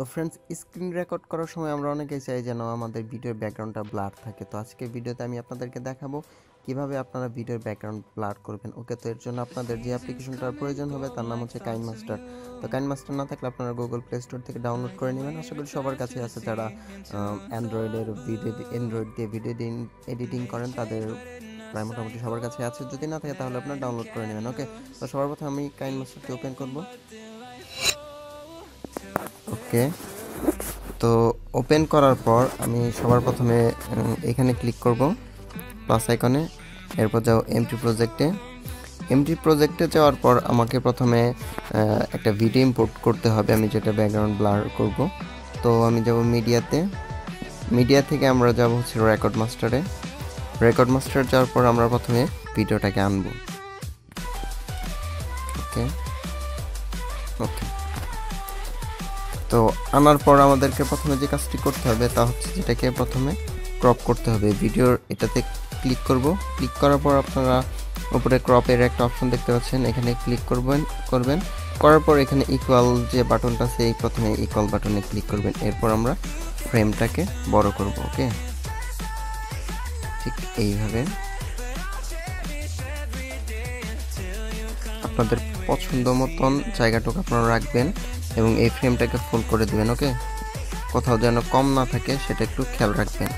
তো friends screen record করার সময় আমরা অনেকেই চাই যেন আমাদের ভিডিওর ব্যাকগ্রাউন্ডটা ব্লার থাকে। তো আজকে ভিডিওতে আমি আপনাদেরকে দেখাবো কীভাবে আপনারা ভিডিওর ব্যাকগ্রাউন্ড ব্লার করবেন। ওকে, তো এর জন্য আপনাদের যে অ্যাপ্লিকেশনটার প্রয়োজন হবে, তার নাম হচ্ছে কাইন মাস্টার তো কাইন মাস্টার না থাকলে আপনারা গুগল প্লে স্টোর থেকে ডাউনলোড করে নেবেন। আশা করি সবার কাছে আছে যারা অ্যান্ড্রয়েডের ভিডিও অ্যান্ড্রয়েড দিয়ে ভিডিও এডিটিং করেন, তাদের প্রায় মোটামুটি সবার কাছে আছে। যদি না থাকে তাহলে আপনারা ডাউনলোড করে নেবেন। ওকে, তো সবার প্রথমে আমি কাইন মাস্টারটি ওপেন করব। ওকে তো ওপেন করার পর আমি সবার প্রথমে এখানে ক্লিক করব প্লাস আইকনে এরপর যাও এমটি প্রজেক্টে এমটি প্রজেক্টে যাওয়ার পর আমাকে প্রথমে একটা ভিডিও ইম্পোর্ট করতে হবে। আমি যেটা ব্যাকগ্রাউন্ড ব্লার করব। তো আমি যাব মিডিয়াতে মিডিয়া থেকে আমরা যাব হচ্ছে রেকর্ড মাস্টারে রেকর্ড মাস্টার যাওয়ার পর আমরা প্রথমে ভিডিওটাকে আনব। ওকে ওকে তো আনার পর আমাদেরকে প্রথমে যে কাজটি করতে হবে তা হচ্ছে যেটাকে প্রথমে ক্রপ করতে হবে। ভিডিওর এটাতে ক্লিক করব। ক্লিক করার পর আপনারা উপরে ক্রপের একটা অপশন দেখতে পাচ্ছেন। এখানে ক্লিক করবেন করবেন। করার পর এখানে ইকুয়াল যে বাটনটা আছে, এই প্রথমে ইকুয়াল বাটনে ক্লিক করবেন। এরপর আমরা ফ্রেমটাকে বড় করব, ওকে? ঠিক এইভাবে। আপনাদের পছন্দ মতন জায়গাটুকু আপনারা রাখবেন। এবং এই ফ্রেমটাকে ফুল করে দিবেন ওকে কোথাও যেন কম না থাকে, সেটা একটু খেয়াল রাখবেন।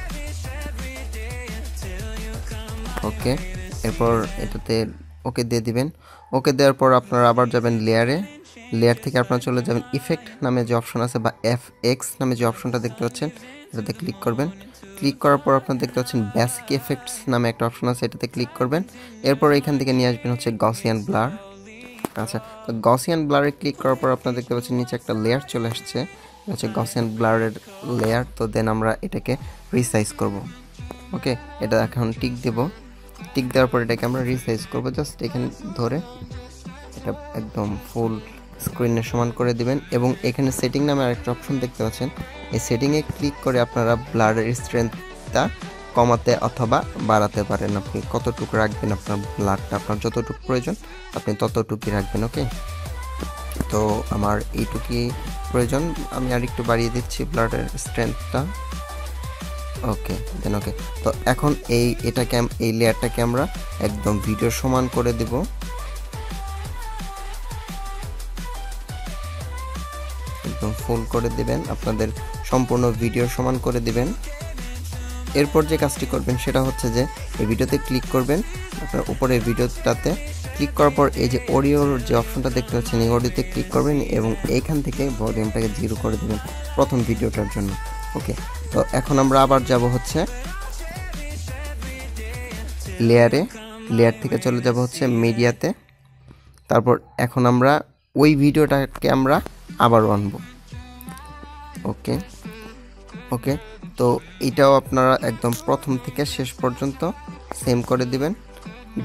ওকে এরপর এটাতে ওকে দিয়ে দিবেন। ওকে দেওয়ার পর আপনারা আবার যাবেন লেয়ারে লেয়ার থেকে আপনারা চলে যাবেন ইফেক্ট নামে যে অপশন আছে বা এফ এক্স নামে যে অপশনটা দেখতে পাচ্ছেন, এটাতে ক্লিক করবেন। ক্লিক করার পর আপনারা দেখতে পাচ্ছেন বেসিক এফেক্টস নামে একটা অপশন আছে, এটাতে ক্লিক করবেন। এরপর এখান থেকে নিয়ে আসবেন হচ্ছে গসিয়ান ব্লার আচ্ছা তো গসিয়ান ব্লারে ক্লিক করার পর আপনারা দেখতে পাচ্ছেন নিচে একটা লেয়ার চলে আসছে। হচ্ছে গসিয়ান ব্লারের লেয়ার তো দেন আমরা এটাকে রিসাইজ করব। ওকে এটা এখন টিক দেব। টিক দেওয়ার পর এটাকে আমরা রিসাইজ করব। জাস্ট এখানে ধরে এটা একদম ফুল স্ক্রিনের সমান করে দিবেন। এবং এখানে সেটিং নামে আরেকটা অপশন দেখতে পাচ্ছেন। এই সেটিংয়ে ক্লিক করে আপনারা ব্লারের স্ট্রেংথটা কমাতে অথবা বাড়াতে পারেন। আপনি কতটুকু রাখবেন আপনার ব্লাডটা, আপনার যতটুকু প্রয়োজন, আপনি ততটুকুই রাখবেন, ওকে? তো আমার এইটুকুই প্রয়োজন। আমি আর একটু বাড়িয়ে দিচ্ছি ব্লাডের স্ট্রেংথটা। ওকে, দেন, ওকে। তো এখন এই এটা আম- এই লেয়ারটাকে আমরা একদম ভিডিও সমান করে দেব। একদম ফুল করে দিবেন। আপনাদের সম্পূর্ণ ভিডিও সমান করে দিবেন। এরপর যে কাজটি করবেন সেটা হচ্ছে যে এই ভিডিওতে ক্লিক করবেন। আপনার উপরের ভিডিওটাতে ক্লিক করার পর এই যে অডিওর যে অপশনটা দেখতে পাচ্ছেন, এই অডিওতে ক্লিক করবেন এবং এইখান থেকে ভলিউমটাকে জিরো করে দেবেন প্রথম ভিডিওটার জন্য। ওকে, তো এখন আমরা আবার যাব হচ্ছে লেয়ারে লেয়ার থেকে চলে যাব হচ্ছে মিডিয়াতে তারপর এখন আমরা ওই ভিডিওটাকে আমরা আবারও আনব। ওকে ওকে তো এটাও আপনারা একদম প্রথম থেকে শেষ পর্যন্ত সেম করে দিবেন।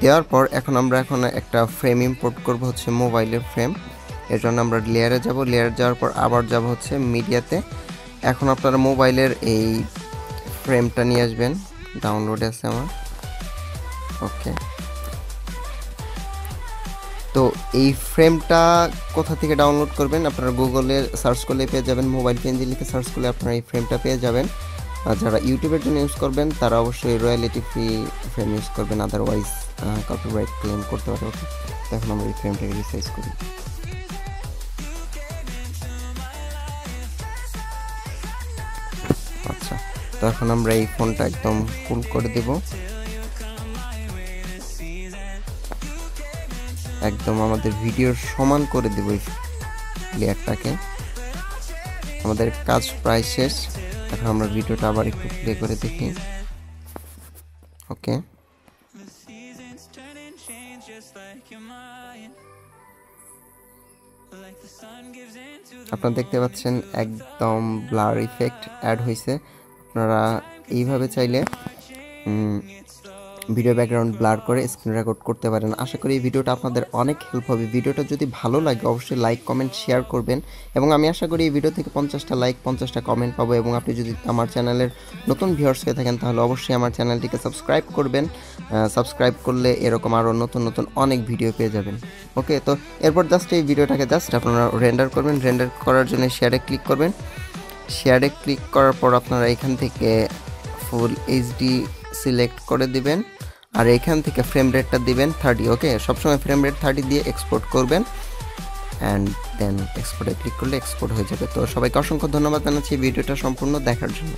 দেওয়ার পর এখন আমরা এখন একটা ফ্রেম ইম্পোর্ট করব হচ্ছে মোবাইলের ফ্রেম এর জন্য আমরা লেয়ারে যাব। লেয়ার যাওয়ার পর আবার যাব হচ্ছে মিডিয়াতে এখন আপনারা মোবাইলের এই ফ্রেমটা নিয়ে আসবেন। ডাউনলোডে আছে আমার। ওকে তো এই ফ্রেমটা কোথা থেকে ডাউনলোড করবেন? আপনারা গুগলে সার্চ করলে পেয়ে যাবেন। মোবাইল পেনজি লিখে সার্চ করলে আপনারা এই ফ্রেমটা পেয়ে যাবেন। আর যারা ইউটিউবের জন্য ইউজ করবেন, তারা অবশ্যই রয়্যালিটি ফ্রি ফ্রেম ইউজ করবেন আদারওয়াইজ কপিরাইট ক্লেম করতে পারে ওকে এখন আমরা এই ফ্রেমটাকে রিসাইজ করি। আচ্ছা তো এখন আমরা এই ফোনটা একদম ফুল করে দেব। একদম আমাদের ভিডিওর সমান করে দেব এই প্লেয়ারটাকে আমাদের কাজ প্রায় শেষ। এখন আমরা ভিডিওটা আবার একটু প্লে করে দেখি। ওকে আপনারা দেখতে পাচ্ছেন একদম ব্লার ইফেক্ট অ্যাড হয়েছে আপনারা এইভাবে চাইলে ভিডিও ব্যাকগ্রাউন্ড ব্লার করে স্ক্রিন রেকর্ড করতে পারেন। আশা করি এই ভিডিওটা আপনাদের অনেক হেল্প হবে। ভিডিওটা যদি ভালো লাগে, অবশ্যই লাইক কমেন্ট শেয়ার করবেন এবং আমি আশা করি এই ভিডিও থেকে পঞ্চাশটা লাইক পঞ্চাশটা কমেন্ট পাবো এবং আপনি যদি আমার চ্যানেলের নতুন ভিউয়ার্স হয়ে থাকেন, তাহলে অবশ্যই আমার চ্যানেলটিকে সাবস্ক্রাইব করবেন। সাবস্ক্রাইব করলে এরকম আরও নতুন নতুন অনেক ভিডিও পেয়ে যাবেন। ওকে তো এরপর জাস্ট এই ভিডিওটাকে জাস্ট আপনারা রেন্ডার করবেন। রেন্ডার করার জন্য শেয়ারে ক্লিক করবেন। শেয়ারে ক্লিক করার পর আপনারা এখান থেকে ফুল এইচডি সিলেক্ট করে দিবেন। আর এখান থেকে ফ্রেম রেটটা দিবেন থার্টি ওকে সবসময় ফ্রেম রেট থার্টি দিয়ে এক্সপোর্ট করবেন। অ্যান্ড দেন এক্সপোর্টে ক্লিক করলে এক্সপোর্ট হয়ে যাবে। তো সবাইকে অসংখ্য ধন্যবাদ জানাচ্ছি ভিডিওটা সম্পূর্ণ দেখার জন্য।